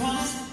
was